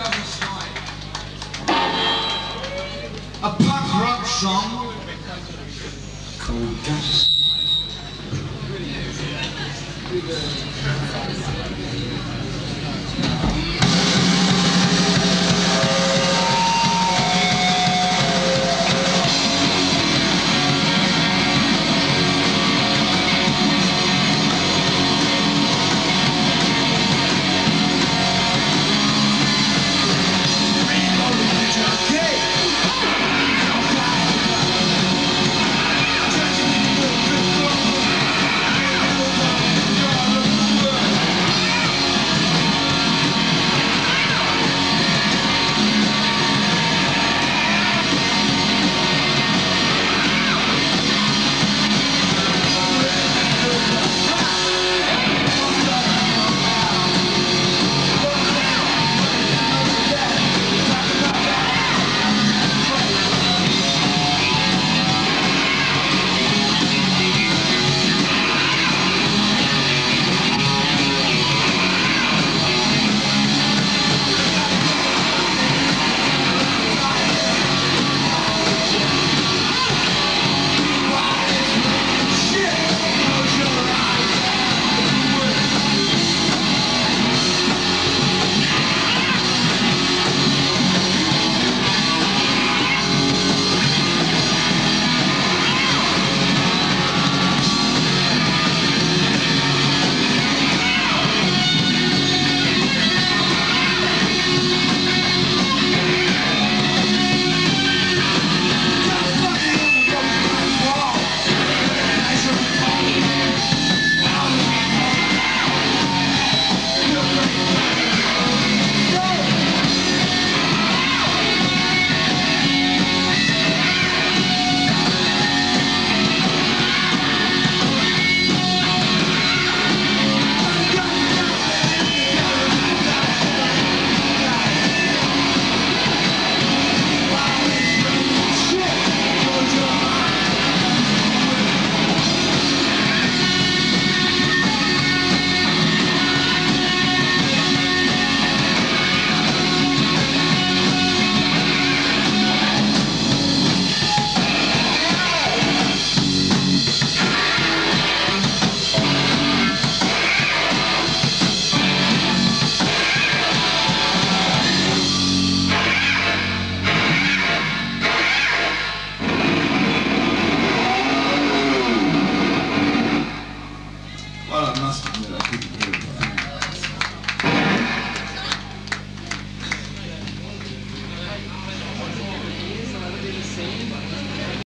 A punk rock song called